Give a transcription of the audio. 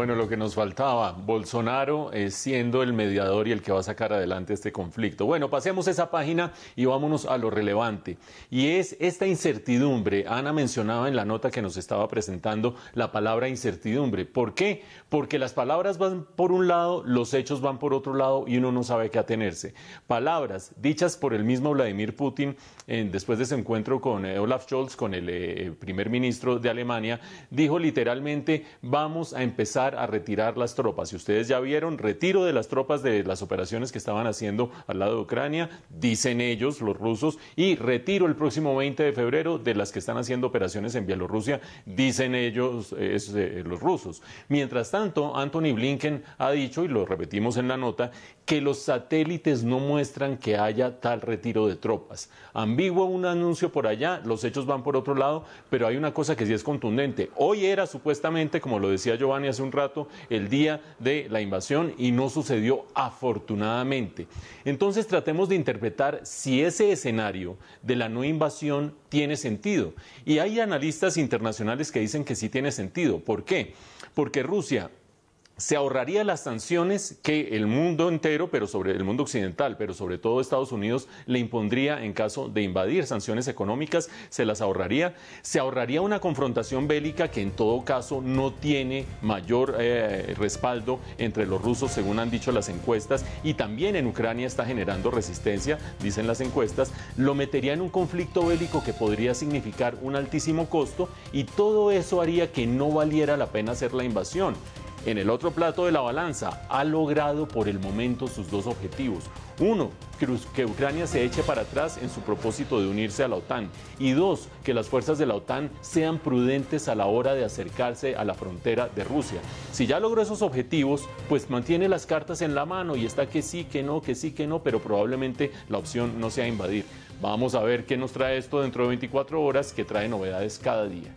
Bueno, lo que nos faltaba, Bolsonaro eh, siendo el mediador y el que va a sacar adelante este conflicto. Bueno, pasemos esa página y vámonos a lo relevante. Y es esta incertidumbre. Ana mencionaba en la nota que nos estaba presentando la palabra incertidumbre. ¿Por qué? Porque las palabras van por un lado, los hechos van por otro lado y uno no sabe qué atenerse. Palabras dichas por el mismo Vladimir Putin después de ese encuentro con eh, Olaf Scholz, con el eh, primer ministro de Alemania, dijo literalmente, vamos a empezar a retirar las tropas. Y ustedes ya vieron, retiro de las tropas de las operaciones que estaban haciendo al lado de Ucrania, dicen ellos, los rusos, y retiro el próximo 20 de febrero de las que están haciendo operaciones en Bielorrusia, dicen ellos, eh, los rusos. Mientras tanto, Anthony Blinken ha dicho, y lo repetimos en la nota, que los satélites no muestran que haya tal retiro de tropas. Ambiguo un anuncio por allá, los hechos van por otro lado, pero hay una cosa que sí es contundente. Hoy era supuestamente, como lo decía Giovanni hace un rato, el día de la invasión y no sucedió afortunadamente. Entonces tratemos de interpretar si ese escenario de la no invasión tiene sentido. Y hay analistas internacionales que dicen que sí tiene sentido. ¿Por qué? Porque Rusia se ahorraría las sanciones que el mundo entero, pero sobre el mundo occidental, pero sobre todo Estados Unidos, le impondría en caso de invadir sanciones económicas, se las ahorraría. Se ahorraría una confrontación bélica que en todo caso no tiene mayor eh, respaldo entre los rusos, según han dicho las encuestas, y también en Ucrania está generando resistencia, dicen las encuestas, lo metería en un conflicto bélico que podría significar un altísimo costo y todo eso haría que no valiera la pena hacer la invasión. En el otro plato de la balanza, ha logrado por el momento sus dos objetivos. Uno, que Ucrania se eche para atrás en su propósito de unirse a la OTAN. Y dos, que las fuerzas de la OTAN sean prudentes a la hora de acercarse a la frontera de Rusia. Si ya logró esos objetivos, pues mantiene las cartas en la mano y está que sí, que no, que sí, que no, pero probablemente la opción no sea invadir. Vamos a ver qué nos trae esto dentro de 24 horas, que trae novedades cada día.